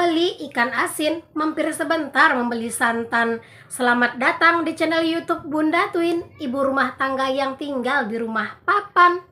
membeli ikan asin, mampir sebentar membeli santan. Selamat datang di channel YouTube Bunda Twin, ibu rumah tangga yang tinggal di rumah papan.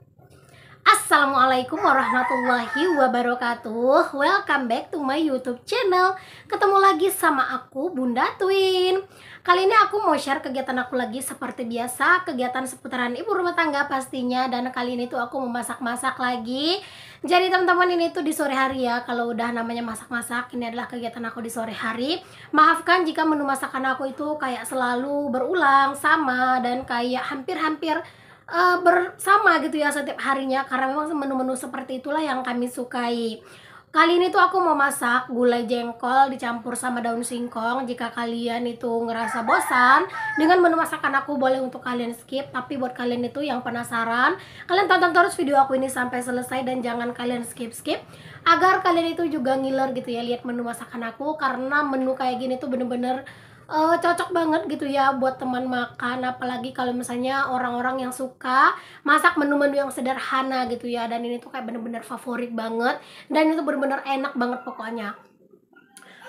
Assalamualaikum warahmatullahi wabarakatuh. Welcome back to my youtube channel. Ketemu lagi sama aku Bunda Twin. Kali ini aku mau share kegiatan aku lagi seperti biasa Kegiatan seputaran ibu rumah tangga pastinya. Dan kali ini tuh aku mau masak-masak lagi. Jadi teman-teman ini tuh di sore hari ya. Kalau udah namanya masak-masak Ini adalah kegiatan aku di sore hari. Maafkan jika menu masakan aku itu kayak selalu berulang Sama dan kayak hampir-hampir uh, bersama gitu ya setiap harinya karena memang menu-menu seperti itulah yang kami sukai. Kali ini tuh aku mau masak gulai jengkol dicampur sama daun singkong. Jika kalian itu ngerasa bosan dengan menu masakan aku boleh untuk kalian skip. Tapi buat kalian itu yang penasaran, kalian tonton terus video aku ini sampai selesai dan jangan kalian skip-skip. Agar kalian itu juga ngiler gitu ya lihat menu masakan aku karena menu kayak gini tuh bener-bener uh, cocok banget gitu ya buat teman makan apalagi kalau misalnya orang-orang yang suka masak menu-menu yang sederhana gitu ya dan ini tuh kayak bener-bener favorit banget dan itu bener-bener enak banget pokoknya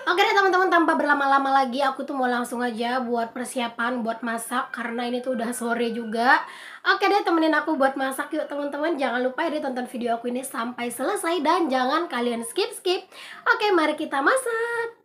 Oke deh teman-teman tanpa berlama-lama lagi aku tuh mau langsung aja buat persiapan buat masak karena ini tuh udah sore juga. Oke deh temenin aku buat masak yuk teman-teman. Jangan lupa ya tonton video aku ini sampai selesai dan jangan kalian skip-skip. Oke mari kita masak.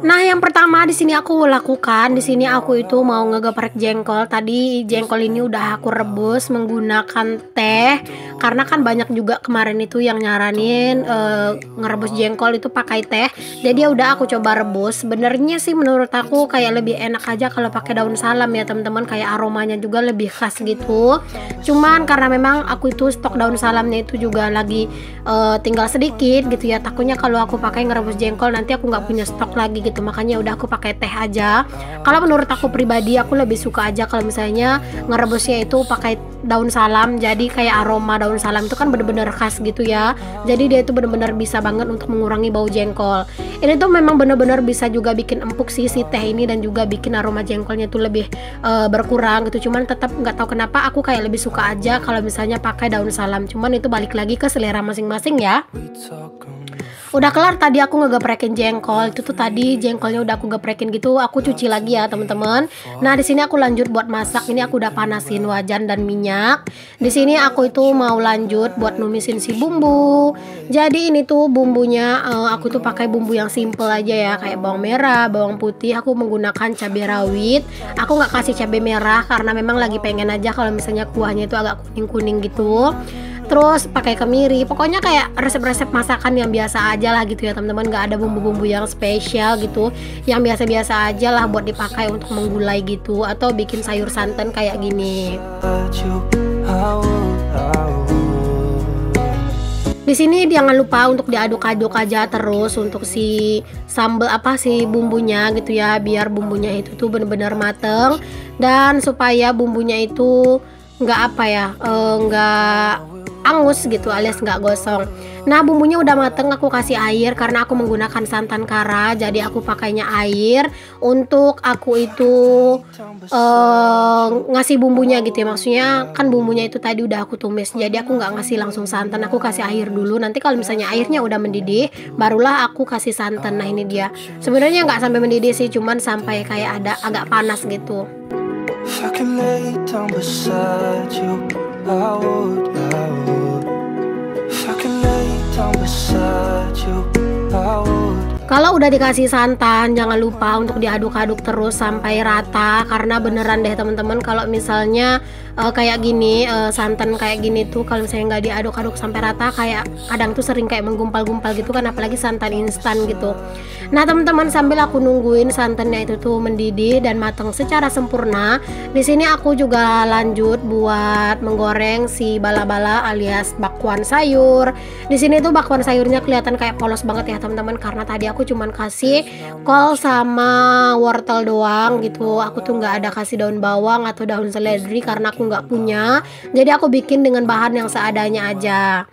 Nah, yang pertama di sini aku lakukan, di sini aku itu mau ngegeprek jengkol. Tadi jengkol ini udah aku rebus menggunakan teh karena kan banyak juga kemarin itu yang nyaranin uh, ngerebus jengkol itu pakai teh. Jadi ya udah aku coba rebus. Sebenarnya sih menurut aku kayak lebih enak aja kalau pakai daun salam ya, teman-teman. Kayak aromanya juga lebih khas gitu. Cuman karena memang aku itu stok daun salamnya itu juga lagi uh, tinggal sedikit gitu ya. Takutnya kalau aku pakai ngerebus jengkol nanti aku nggak punya stok lagi gitu. Makanya udah aku pakai teh aja. Kalau menurut aku pribadi aku lebih suka aja kalau misalnya ngerebusnya itu pakai daun salam. Jadi kayak aroma daun salam itu kan bener-bener khas gitu ya. Jadi dia itu bener-bener bisa banget untuk mengurangi bau jengkol. Ini tuh memang bener-bener bisa juga bikin empuk sih si teh ini dan juga bikin aroma jengkolnya itu lebih uh, berkurang gitu. Cuman tetap nggak tahu kenapa aku kayak lebih suka aja kalau misalnya pakai daun salam. Cuman itu balik lagi ke selera masing-masing ya udah kelar tadi aku ngegeprekin jengkol. Itu tuh tadi jengkolnya udah aku geprekin gitu. Aku cuci lagi ya teman-teman. Nah di sini aku lanjut buat masak. Ini aku udah panasin wajan dan minyak. Di sini aku itu mau lanjut buat numisin si bumbu. Jadi ini tuh bumbunya uh, aku tuh pakai bumbu yang simple aja ya. Kayak bawang merah bawang putih. Aku menggunakan cabai rawit. Aku nggak kasih cabai merah karena memang lagi pengen aja kalau misalnya kuahnya itu agak kuning-kuning gitu terus pakai kemiri. Pokoknya kayak resep-resep masakan yang biasa aja lah gitu ya teman-teman. Nggak ada bumbu-bumbu yang spesial gitu. Yang biasa-biasa aja lah buat dipakai untuk menggulai gitu. Atau bikin sayur santan kayak gini. Di sini jangan lupa untuk diaduk-aduk aja terus untuk si sambal apa sih bumbunya gitu ya. Biar bumbunya itu tuh bener-bener mateng. Dan supaya bumbunya itu nggak apa ya eh, nggak angus gitu alias nggak gosong. Nah bumbunya udah mateng aku kasih air karena aku menggunakan santan kara jadi aku pakainya air untuk aku itu uh, ngasih bumbunya gitu ya. Maksudnya kan bumbunya itu tadi udah aku tumis jadi aku nggak ngasih langsung santan aku kasih air dulu. Nanti kalau misalnya airnya udah mendidih barulah aku kasih santan. Nah ini dia. Sebenarnya nggak sampai mendidih sih cuman sampai kayak ada agak panas gitu. If I can lay down beside you, I would, I would. Kalau udah dikasih santan, jangan lupa untuk diaduk-aduk terus sampai rata. Karena beneran deh teman-teman kalau misalnya uh, kayak gini uh, santan kayak gini tuh kalau misalnya nggak diaduk-aduk sampai rata kayak kadang tuh sering kayak menggumpal-gumpal gitu kan apalagi santan instan gitu. Nah teman-teman sambil aku nungguin santannya itu tuh mendidih dan matang secara sempurna, di sini aku juga lanjut buat menggoreng si bala-bala alias bakwan sayur. Di sini tuh bakwan sayurnya kelihatan kayak polos banget ya teman-teman karena tadi aku cuman kasih kol sama wortel doang gitu aku tuh nggak ada kasih daun bawang atau daun seledri karena aku nggak punya jadi aku bikin dengan bahan yang seadanya aja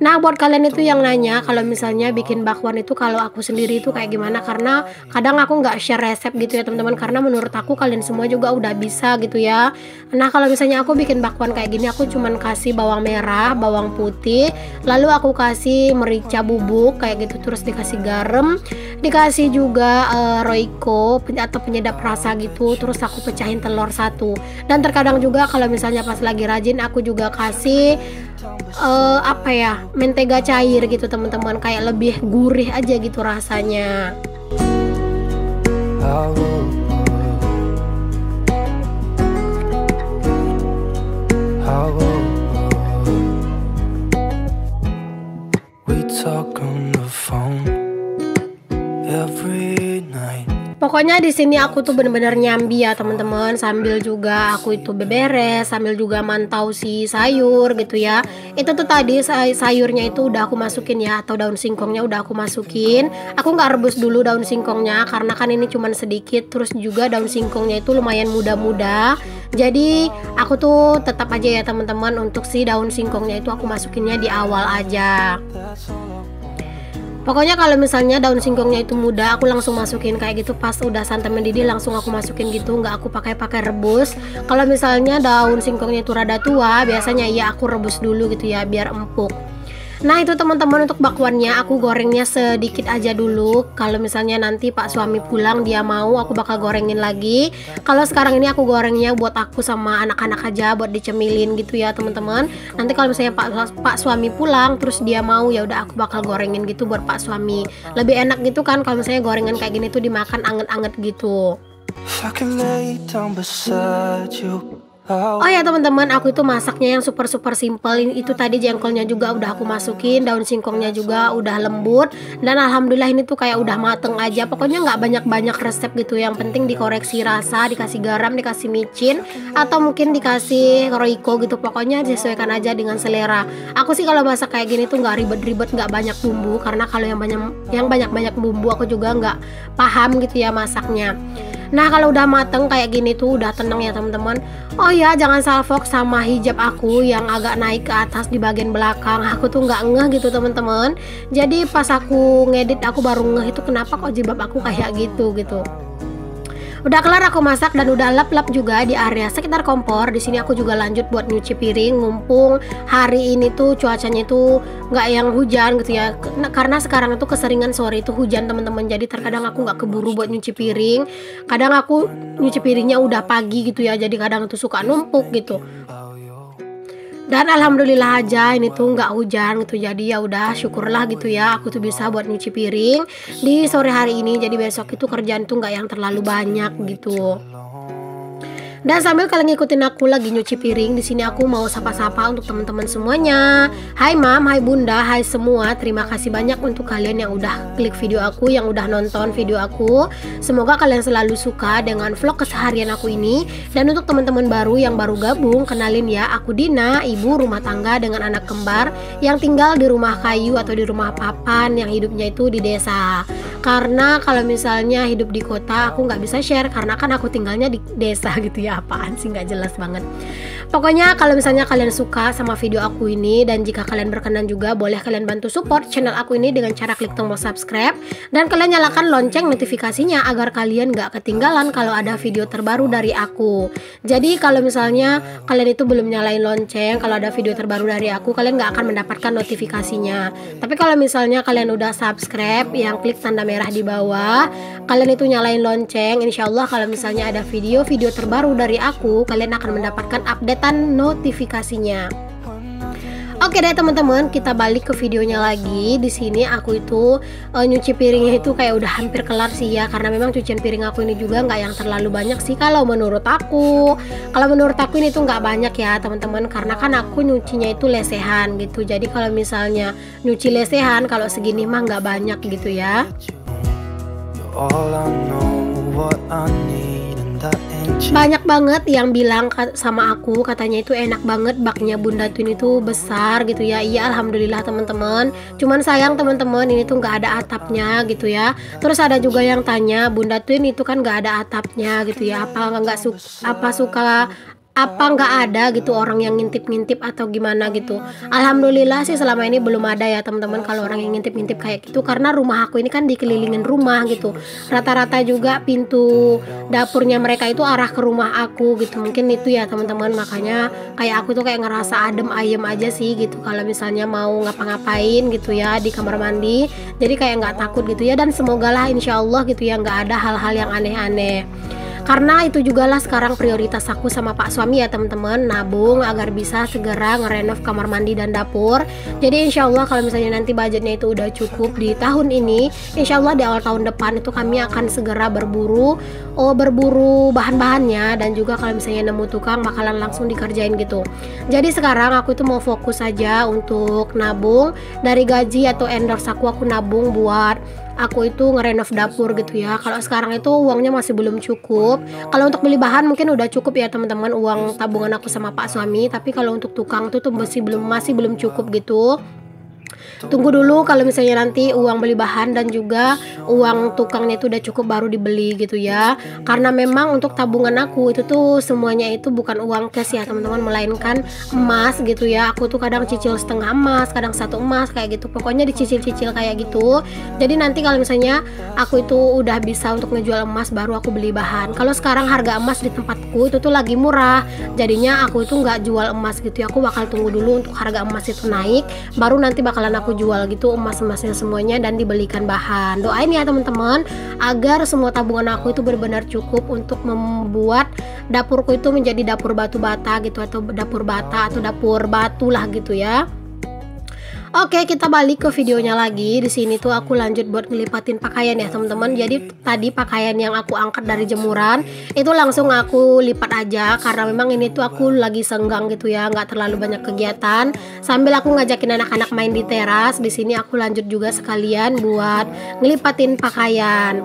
Nah, buat kalian itu yang nanya kalau misalnya bikin bakwan itu kalau aku sendiri itu kayak gimana karena kadang aku nggak share resep gitu ya teman-teman karena menurut aku kalian semua juga udah bisa gitu ya. Nah, kalau misalnya aku bikin bakwan kayak gini aku cuman kasih bawang merah, bawang putih, lalu aku kasih merica bubuk kayak gitu terus dikasih garam, dikasih juga uh, roiko atau penyedap rasa gitu, terus aku pecahin telur satu. Dan terkadang juga kalau misalnya pas lagi rajin aku juga kasih uh, apa ya mentega cair gitu teman-teman. Kayak lebih gurih aja gitu rasanya. Every Pokoknya di sini aku tuh bener-bener nyambi ya teman-teman sambil juga aku itu beberes sambil juga mantau si sayur gitu ya. Itu tuh tadi say sayurnya itu udah aku masukin ya atau daun singkongnya udah aku masukin. Aku nggak rebus dulu daun singkongnya karena kan ini cuman sedikit terus juga daun singkongnya itu lumayan muda-muda. Jadi aku tuh tetap aja ya teman-teman untuk si daun singkongnya itu aku masukinnya di awal aja. Pokoknya kalau misalnya daun singkongnya itu muda, aku langsung masukin kayak gitu pas udah santai mendidih langsung aku masukin gitu, nggak aku pakai pakai rebus. Kalau misalnya daun singkongnya itu rada tua, biasanya ya aku rebus dulu gitu ya biar empuk. Nah itu teman-teman untuk bakwannya aku gorengnya sedikit aja dulu. Kalau misalnya nanti pak suami pulang dia mau aku bakal gorengin lagi. Kalau sekarang ini aku gorengnya buat aku sama anak-anak aja buat dicemilin gitu ya teman-teman. Nanti kalau misalnya pak, pak suami pulang terus dia mau ya udah aku bakal gorengin gitu buat pak suami. Lebih enak gitu kan kalau misalnya gorengan kayak gini tuh dimakan anget-anget gitu. If I can lay down beside you Oh ya teman-teman, aku itu masaknya yang super super simple. Itu tadi jengkolnya juga udah aku masukin, daun singkongnya juga udah lembut dan alhamdulillah ini tuh kayak udah mateng aja. Pokoknya nggak banyak-banyak resep gitu. Yang penting dikoreksi rasa, dikasih garam, dikasih micin atau mungkin dikasih roiko gitu. Pokoknya disesuaikan aja dengan selera. Aku sih kalau masak kayak gini tuh nggak ribet-ribet, nggak banyak bumbu karena kalau yang banyak yang banyak-banyak bumbu aku juga nggak paham gitu ya masaknya. Nah kalau udah mateng kayak gini tuh udah tenang ya teman-teman Oh ya jangan salfok sama hijab aku yang agak naik ke atas di bagian belakang. Aku tuh nggak ngeh gitu teman-teman. Jadi pas aku ngedit aku baru ngeh itu kenapa kok jilbab aku kayak gitu gitu Udah kelar aku masak dan udah lap-lap juga di area sekitar kompor. Di sini aku juga lanjut buat nyuci piring. Mumpung hari ini tuh cuacanya itu nggak yang hujan gitu ya. Karena sekarang itu keseringan sore itu hujan teman-teman. Jadi terkadang aku nggak keburu buat nyuci piring. Kadang aku nyuci piringnya udah pagi gitu ya. Jadi kadang itu suka numpuk gitu dan alhamdulillah aja ini tuh nggak hujan gitu. Jadi ya udah syukurlah gitu ya. Aku tuh bisa buat nyuci piring di sore hari ini. Jadi besok itu kerjaan tuh nggak yang terlalu banyak gitu dan sambil kalian ngikutin aku lagi nyuci piring, di sini aku mau sapa-sapa untuk teman-teman semuanya. Hai Mam, hai Bunda, hai semua. Terima kasih banyak untuk kalian yang udah klik video aku, yang udah nonton video aku. Semoga kalian selalu suka dengan vlog keseharian aku ini. Dan untuk teman-teman baru yang baru gabung, kenalin ya, aku Dina, ibu rumah tangga dengan anak kembar yang tinggal di rumah kayu atau di rumah papan yang hidupnya itu di desa. Karena kalau misalnya hidup di kota, aku nggak bisa share karena kan aku tinggalnya di desa gitu ya. Apaan sih? Nggak jelas banget pokoknya kalau misalnya kalian suka sama video aku ini dan jika kalian berkenan juga boleh kalian bantu support channel aku ini dengan cara klik tombol subscribe dan kalian nyalakan lonceng notifikasinya agar kalian nggak ketinggalan kalau ada video terbaru dari aku. Jadi kalau misalnya kalian itu belum nyalain lonceng kalau ada video terbaru dari aku kalian nggak akan mendapatkan notifikasinya. Tapi kalau misalnya kalian udah subscribe yang klik tanda merah di bawah kalian itu nyalain lonceng insya Allah kalau misalnya ada video-video terbaru dari aku, kalian akan mendapatkan updatean notifikasinya. Oke deh teman-teman, kita balik ke videonya lagi. Di sini aku itu uh, nyuci piringnya itu kayak udah hampir kelar sih ya, karena memang cucian piring aku ini juga nggak yang terlalu banyak sih kalau menurut aku. Kalau menurut aku ini tuh nggak banyak ya teman-teman, karena kan aku nyucinya itu lesehan gitu. Jadi kalau misalnya nyuci lesehan, kalau segini mah nggak banyak gitu ya. All I know, what I need banyak banget yang bilang sama aku katanya itu enak banget baknya Bunda Twin itu besar gitu ya. Iya alhamdulillah teman-teman. Cuman sayang teman-teman ini tuh nggak ada atapnya gitu ya. Terus ada juga yang tanya Bunda Twin itu kan nggak ada atapnya gitu ya. Apa nggak suka apa suka apa nggak ada gitu orang yang ngintip-ngintip atau gimana gitu? Alhamdulillah sih selama ini belum ada ya teman-teman kalau orang yang ngintip-ngintip kayak gitu. Karena rumah aku ini kan dikelilingin rumah gitu. Rata-rata juga pintu dapurnya mereka itu arah ke rumah aku gitu. Mungkin itu ya teman-teman. Makanya kayak aku tuh kayak ngerasa adem ayem aja sih gitu. Kalau misalnya mau ngapa-ngapain gitu ya di kamar mandi. Jadi kayak nggak takut gitu ya. Dan semoga lah insya Allah gitu ya nggak ada hal-hal yang aneh-aneh karena itu juga lah sekarang prioritas aku sama pak suami ya teman-teman. Nabung agar bisa segera ngerenov kamar mandi dan dapur. Jadi insya Allah kalau misalnya nanti budgetnya itu udah cukup di tahun ini insya Allah di awal tahun depan itu kami akan segera berburu oh berburu bahan-bahannya dan juga kalau misalnya nemu tukang bakalan langsung dikerjain gitu. Jadi sekarang aku itu mau fokus aja untuk nabung. Dari gaji atau endorse aku aku nabung buat aku itu ngerenov dapur gitu ya. Kalau sekarang itu uangnya masih belum cukup. Kalau untuk beli bahan mungkin udah cukup ya teman-teman uang tabungan aku sama pak suami. Tapi kalau untuk tukang tuh tuh masih belum masih belum cukup gitu tunggu dulu kalau misalnya nanti uang beli bahan dan juga uang tukangnya itu udah cukup baru dibeli gitu ya. Karena memang untuk tabungan aku itu tuh semuanya itu bukan uang cash ya teman-teman. Melainkan emas gitu ya. Aku tuh kadang cicil setengah emas kadang satu emas kayak gitu. Pokoknya dicicil-cicil kayak gitu. Jadi nanti kalau misalnya aku itu udah bisa untuk ngejual emas baru aku beli bahan. Kalau sekarang harga emas di tempatku itu tuh lagi murah. Jadinya aku itu nggak jual emas gitu ya. Aku bakal tunggu dulu untuk harga emas itu naik baru nanti bakalan aku jual gitu emas-emasnya semuanya dan dibelikan bahan. Doain ya teman-teman agar semua tabungan aku itu benar-benar cukup untuk membuat dapurku itu menjadi dapur batu bata gitu atau dapur bata atau dapur batu lah gitu ya Oke, kita balik ke videonya lagi. Di sini tuh aku lanjut buat ngelipatin pakaian ya, teman-teman. Jadi tadi pakaian yang aku angkat dari jemuran itu langsung aku lipat aja karena memang ini tuh aku lagi senggang gitu ya, nggak terlalu banyak kegiatan. Sambil aku ngajakin anak-anak main di teras. Di sini aku lanjut juga sekalian buat ngelipatin pakaian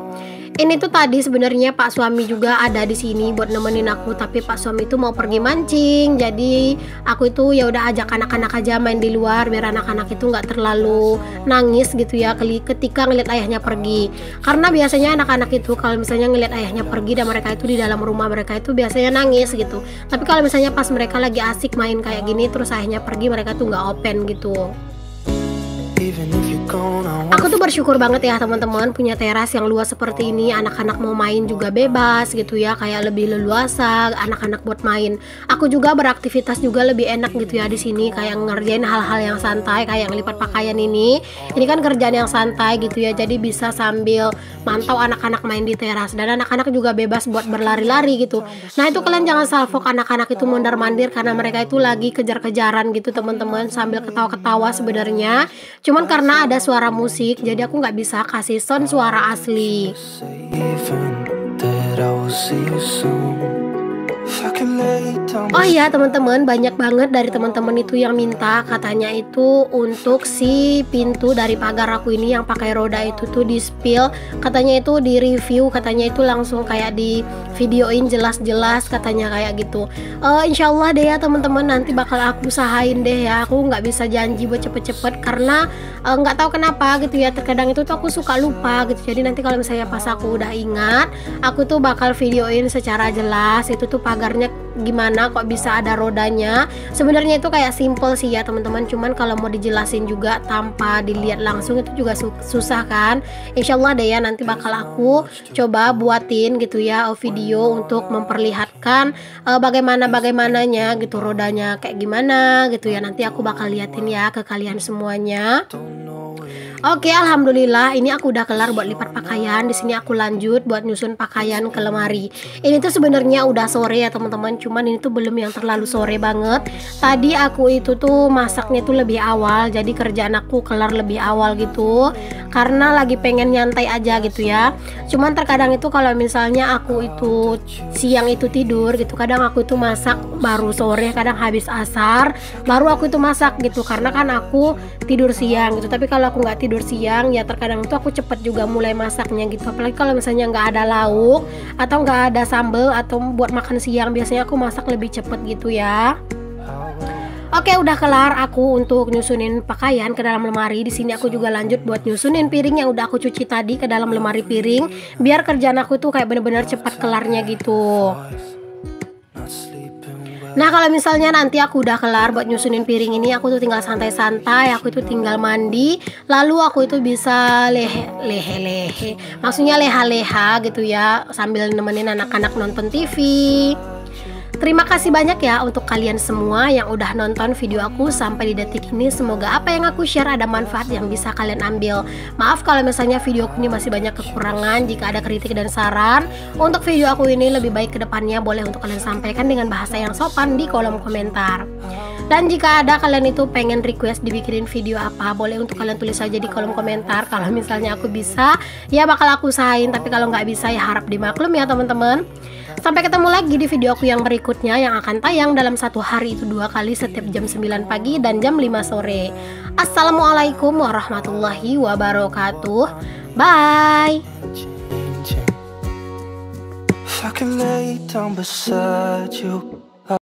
ini tuh tadi sebenarnya Pak suami juga ada di sini buat nemenin aku tapi Pak suami itu mau pergi mancing. Jadi aku itu ya udah ajak anak-anak aja main di luar biar anak-anak itu nggak terlalu nangis gitu ya ketika ngeliat ayahnya pergi. Karena biasanya anak-anak itu kalau misalnya ngeliat ayahnya pergi dan mereka itu di dalam rumah mereka itu biasanya nangis gitu. Tapi kalau misalnya pas mereka lagi asik main kayak gini terus ayahnya pergi mereka tuh nggak open gitu Aku tuh bersyukur banget ya teman-teman punya teras yang luas seperti ini. Anak-anak mau main juga bebas gitu ya kayak lebih leluasa anak-anak buat main. Aku juga beraktivitas juga lebih enak gitu ya di sini kayak ngerjain hal-hal yang santai kayak ngelipat pakaian ini. Ini kan kerjaan yang santai gitu ya jadi bisa sambil mantau anak-anak main di teras. Dan anak-anak juga bebas buat berlari-lari gitu. Nah itu kalian jangan salfok anak-anak itu mondar mandir karena mereka itu lagi kejar-kejaran gitu teman-teman sambil ketawa-ketawa sebenarnya Cuman karena ada suara musik, jadi aku nggak bisa kasih sound suara asli. Oh iya teman-teman banyak banget dari teman-teman itu yang minta katanya itu untuk si pintu dari pagar aku ini yang pakai roda itu tuh di spill. Katanya itu di review katanya itu langsung kayak di videoin jelas-jelas katanya kayak gitu. Uh, Insya Allah deh ya teman-teman nanti bakal aku usahain deh ya. Aku nggak bisa janji buat cepet-cepet karena eh, nggak uh, tahu kenapa gitu ya. Terkadang itu tuh aku suka lupa gitu. Jadi nanti kalau misalnya pas aku udah ingat aku tuh bakal videoin secara jelas. Itu tuh pagarnya gimana kok bisa ada rodanya. Sebenarnya itu kayak simple sih ya teman-teman. Cuman kalau mau dijelasin juga tanpa dilihat langsung itu juga su susah kan. Insya Allah deh ya nanti bakal aku coba buatin gitu ya video untuk memperlihatkan uh, bagaimana bagaimananya gitu rodanya kayak gimana gitu ya. Nanti aku bakal liatin ya ke kalian semuanya Oke, alhamdulillah ini aku udah kelar buat lipat pakaian. Di sini aku lanjut buat nyusun pakaian ke lemari. Ini tuh sebenarnya udah sore ya, teman-teman. Cuman ini tuh belum yang terlalu sore banget. Tadi aku itu tuh masaknya tuh lebih awal, jadi kerjaan aku kelar lebih awal gitu. Karena lagi pengen nyantai aja gitu ya. Cuman terkadang itu kalau misalnya aku itu siang itu tidur gitu, kadang aku itu masak baru sore, kadang habis asar, baru aku itu masak gitu. Karena kan aku tidur siang gitu. Tapi kalau aku nggak tidur tidur siang ya terkadang itu aku cepet juga mulai masaknya gitu apalagi kalau misalnya nggak ada lauk atau nggak ada sambal atau buat makan siang biasanya aku masak lebih cepet gitu ya Oke, udah kelar aku untuk nyusunin pakaian ke dalam lemari. Di sini aku juga lanjut buat nyusunin piring yang udah aku cuci tadi ke dalam lemari piring, biar kerjaan aku tuh kayak bener-bener cepat kelarnya gitu. Nah kalau misalnya nanti aku udah kelar buat nyusunin piring ini Aku tuh tinggal santai-santai Aku itu tinggal mandi Lalu aku itu bisa lehe lehe lehe Maksudnya leha-leha gitu ya Sambil nemenin anak-anak nonton TV Terima kasih banyak ya untuk kalian semua yang udah nonton video aku sampai di detik ini. Semoga apa yang aku share ada manfaat yang bisa kalian ambil. Maaf kalau misalnya video aku ini masih banyak kekurangan. Jika ada kritik dan saran untuk video aku ini lebih baik ke depannya boleh untuk kalian sampaikan dengan bahasa yang sopan di kolom komentar. Dan jika ada kalian itu pengen request dibikinin video apa, boleh untuk kalian tulis aja di kolom komentar. Kalau misalnya aku bisa, ya bakal aku usahain. Tapi kalau nggak bisa ya harap dimaklum ya teman-teman. Sampai ketemu lagi di video aku yang berikutnya yang akan tayang dalam satu hari itu dua kali setiap jam 9 pagi dan jam 5 sore. Assalamualaikum warahmatullahi wabarakatuh. Bye. I can lay down beside you